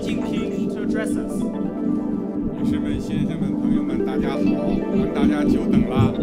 请进厅 to dresses。女士们、先生们、朋友们，大家好，让大家久等了。